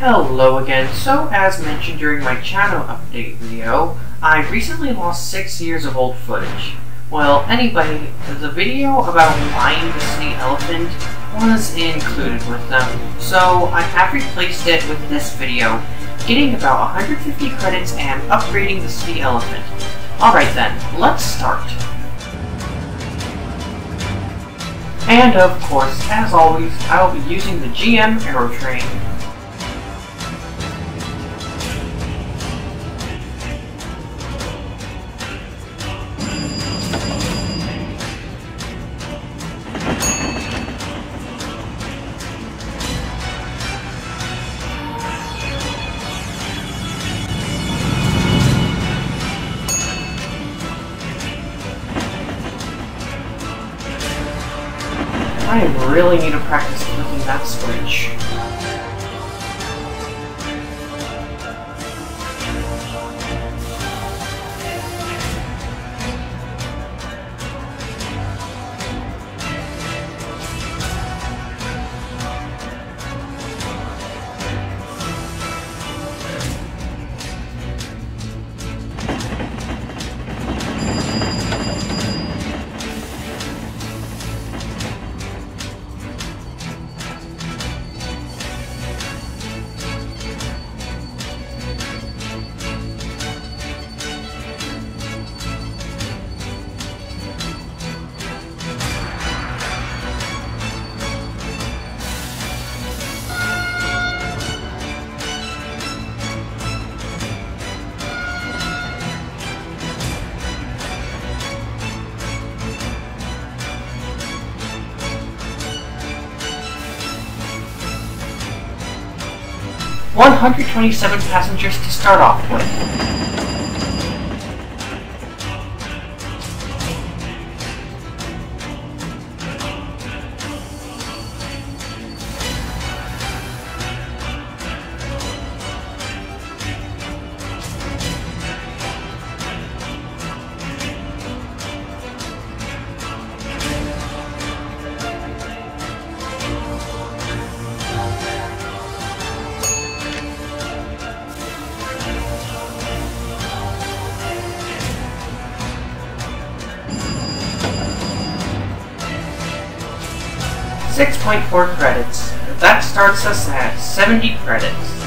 Hello again. So, as mentioned during my channel update video, I recently lost 6 years of old footage. Well, anyway, the video about buying the CityElefant was included with them, so I have replaced it with this video, getting about 150 credits and upgrading the CityElefant. Alright then, let's start. And of course, as always, I'll be using the GM Aerotrain. Really need to practice flipping that switch. One hundred twenty-seven passengers to start off with. Six point four credits. That starts us at seventy credits.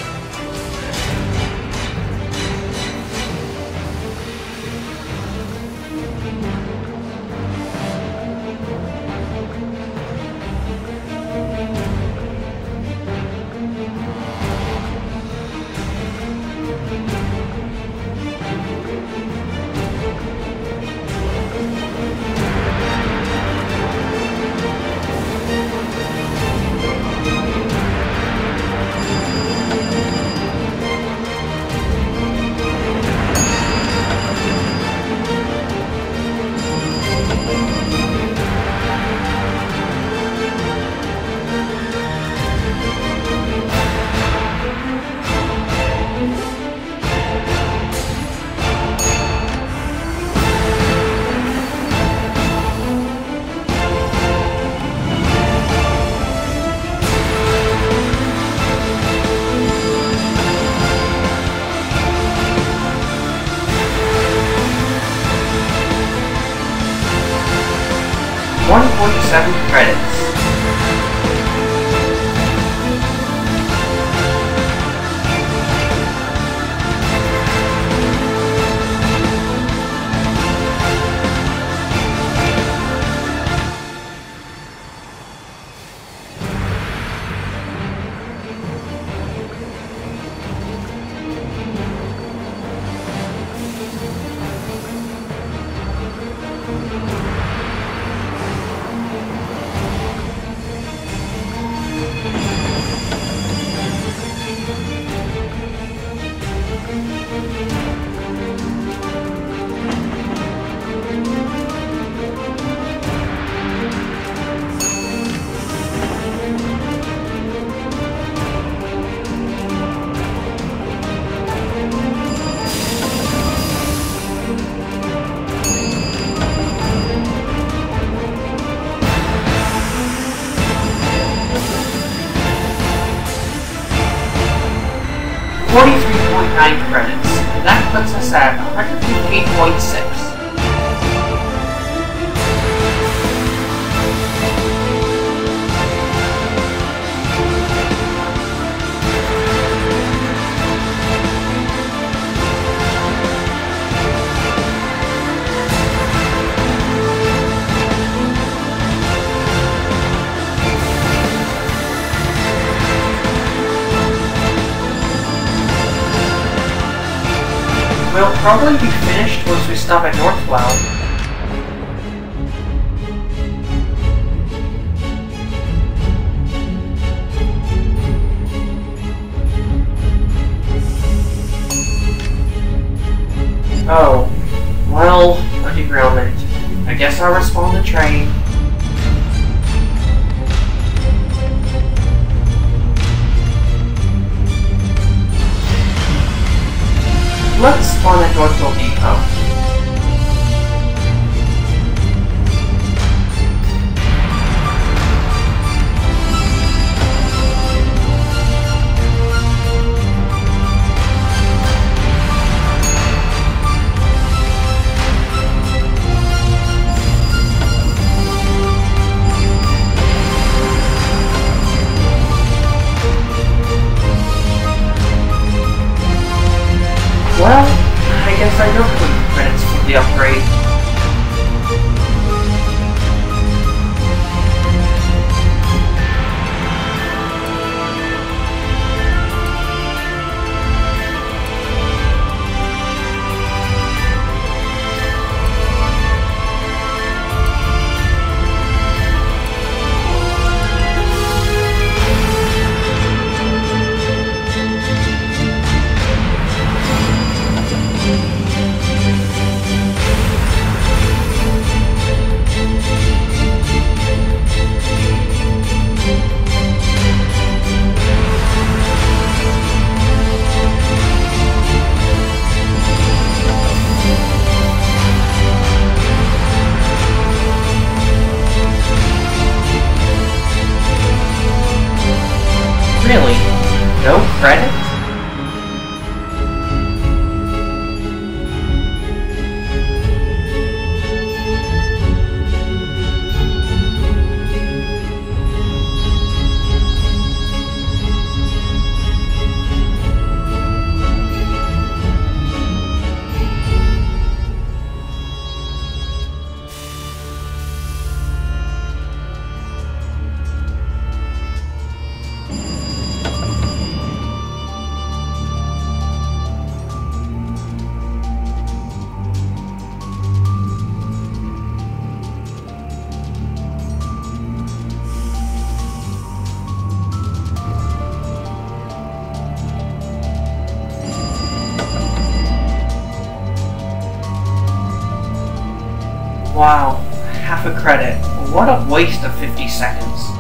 43.9 credits. That puts us at 158.6. We'll probably be finished once we stop at Northwell. Oh, well, a. I guess I'll respond to train. Let's spawn at No Wow, half a credit. What a waste of 50 seconds.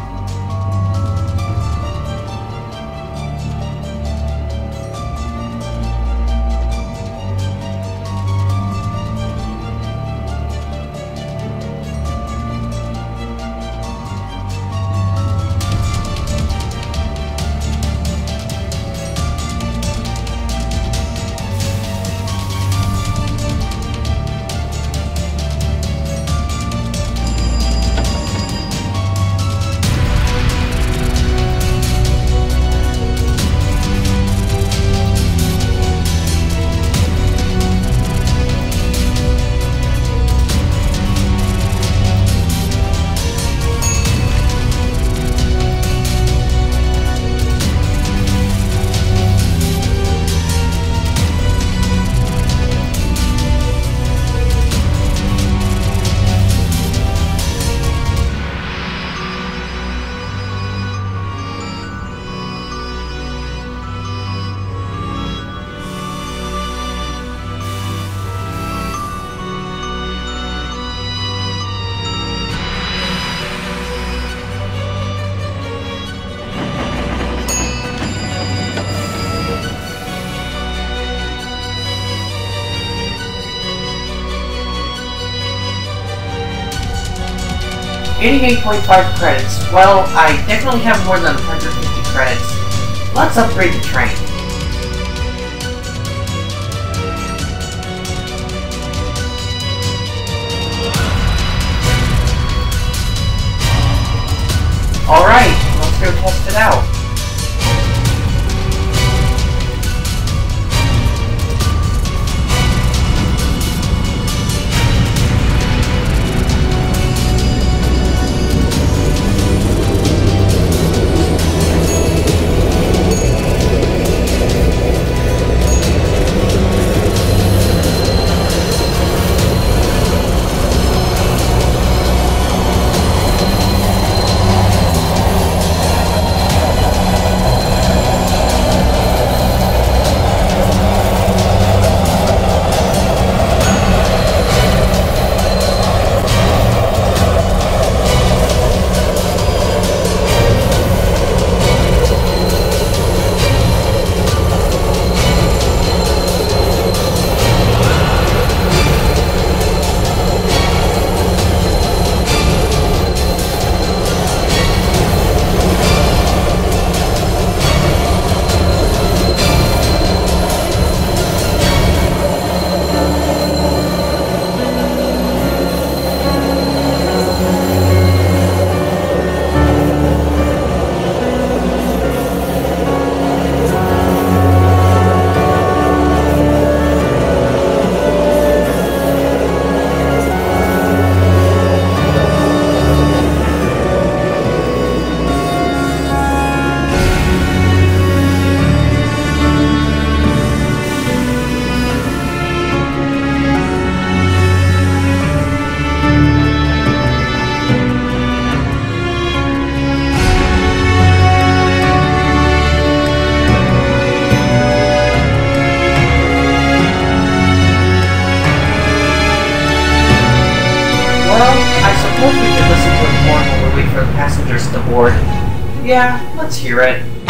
88.5 credits. Well, I definitely have more than 150 credits. Let's upgrade the train. Alright, let's go test it out. I suppose we could listen to while we wait for the passengers to board. Yeah, let's hear it.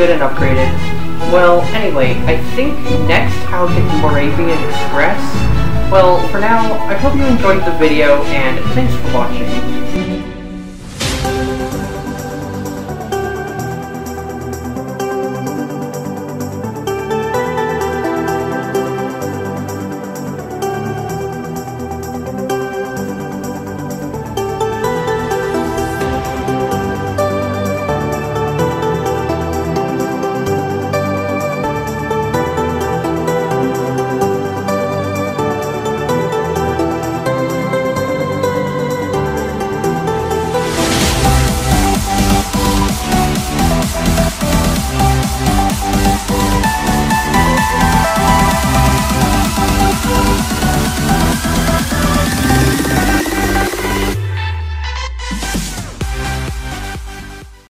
Good and upgraded. Well, anyway, I think next I'll get Moravian Express. Well, for now, I hope you enjoyed the video, and thanks for watching.